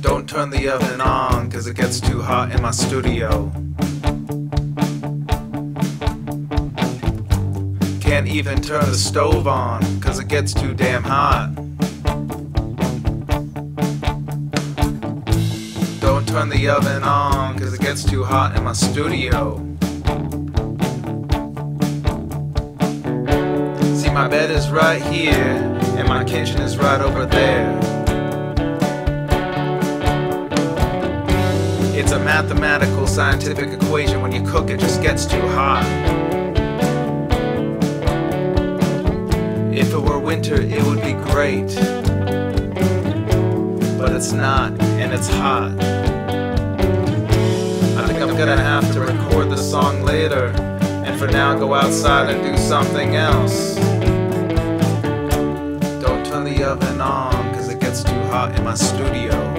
Don't turn the oven on, cause it gets too hot in my studio. Can't even turn the stove on, cause it gets too damn hot. Don't turn the oven on, cause it gets too hot in my studio. See, my bed is right here, and my kitchen is right over there. It's a mathematical scientific equation when you cook it just gets too hot. If it were winter, it would be great. But it's not, and it's hot. I think I'm gonna have to record the song later, and for now go outside and do something else. Don't turn the oven on, cause it gets too hot in my studio.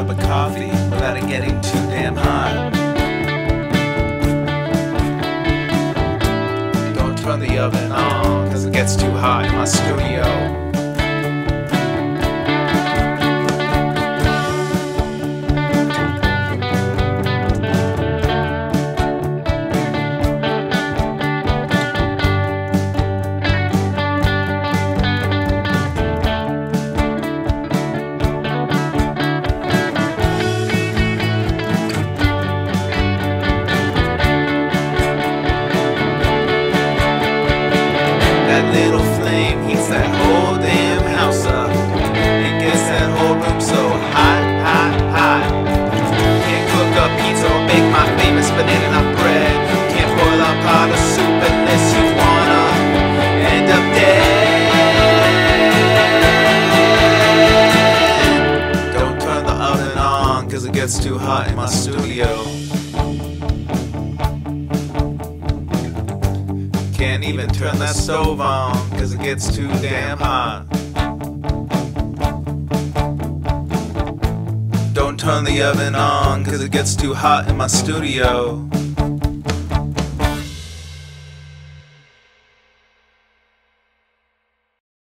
Cup of coffee without it getting too damn hot. Don't turn the oven on, cause it gets too hot in my studio. Little flame heats that whole damn house up. It gets that whole room so hot, hot, hot. Can't cook up pizza or bake my famous banana bread. Can't boil a pot of soup unless you wanna end up dead. Don't turn the oven on, cause it gets too hot in my studio. Can't even turn that stove on, cause it gets too damn hot. Don't turn the oven on, cause it gets too hot in my studio.